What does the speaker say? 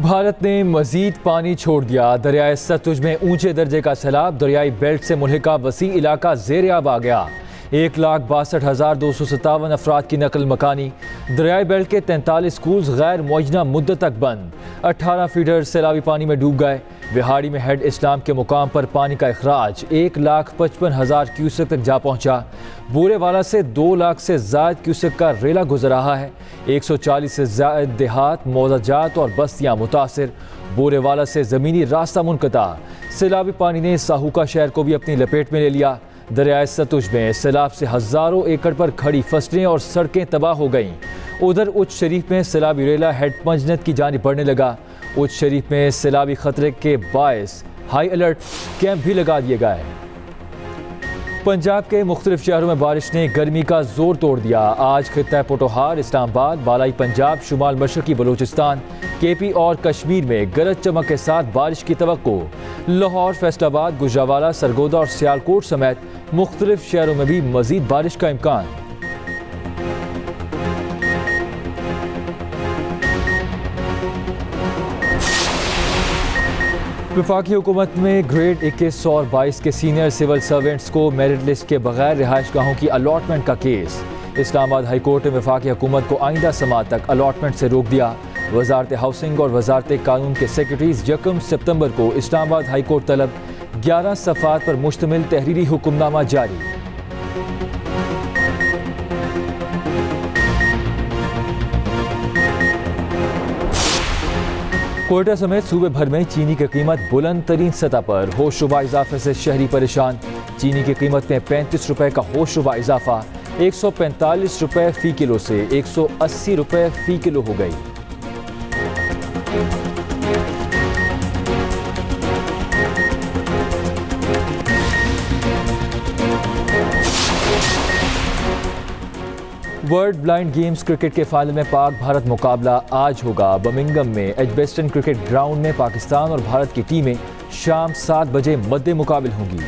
भारत ने मजीद पानी छोड़ दिया। दरियाए सतुज में ऊँचे दर्जे का सैलाब दरियाई बेल्ट से मुल्का वसी इलाका जेर आ गया। एक लाख बासठ हज़ार दो सौ सतावन अफराद की नकल मकानी। दरियाई बेल्ट के तैंतालीस स्कूल गैर मुजना मुद्दत तक बंद। अट्ठारह फीडर सैलाबी पानी में डूब गए। बिहाड़ी में हेड इस्लाम के मुकाम पर पानी का अखराज एक लाख पचपन हज़ार क्यूसेक तक जा पहुँचा। बूरे वाला से दो लाख से जायद क्यूसेक का रेला गुजर रहा है। एक सौ चालीस से जायद देहात, मोजाजात और बस्तियाँ मुतासर। बूरे वाला से ज़मीनी रास्ता मुनकता। सैलाबी पानी ने साहूका शहर को भी अपनी लपेट में ले लिया। दरियाए सतुज में सैलाब से हज़ारों एकड़ पर खड़ी फ़सलें और सड़कें तबाह हो गईं। उधर उच्च शरीफ में सैलाबी रेला हेड पंजनत की जानी बढ़ने लगा। उच्च शरीफ में सैलाबी खतरे के बायस। हाई अलर्ट, कैंप भी लगा दिए गए। पंजाब के मुख्तलिफ़ शहरों में बारिश ने गर्मी का ज़ोर तोड़ दिया। आज खत्ता पोटोहार, इस्लामाबाद, बालाई पंजाब, शुमाल मशरकी बलूचिस्तान के पी और कश्मीर में गरज चमक के साथ बारिश की तो लाहौर, फैसलाबाद, गुजरावाला, सरगोदा और सियालकोट समेत मुख्तलिफ़ शहरों में भी मजीद बारिश का इम्कान। विफाकी हुकूमत में ग्रेड इक्कीस और बाईस के सीनियर सिविल सर्वेंट्स को मेरिट लिस्ट के बगैर रिहाइश गाहों की अलॉटमेंट का केस। इस्लामाबाद हाईकोर्ट ने विफाकी हुकूमत को आइंदा समात तक अलाटमेंट से रोक दिया। वजारत हाउसिंग और वजारत कानून के सेक्रेटरीज यकम सितंबर को इस्लामाबाद हाईकोर्ट तलब ग्यारह सफ़ात पर मुश्तमिल तहरीरी हुक्मनामा जारी। कोयटा समेत सूबे भर में चीनी की कीमत बुलंद तरीन सतह पर। होश शुबा इजाफे से शहरी परेशान। चीनी की कीमत में पैंतीस रुपए का होशुबा इजाफा। एक सौ पैंतालीस रुपए फ़ी किलो से एक सौ अस्सी रुपए फ़ी किलो हो गई। वर्ल्ड ब्लाइंड गेम्स क्रिकेट के फाइनल में पाक भारत मुकाबला आज होगा बमिंगम में। एजबेस्टन क्रिकेट ग्राउंड में पाकिस्तान और भारत की टीमें शाम सात बजे मद्दे मुकाबल होंगी।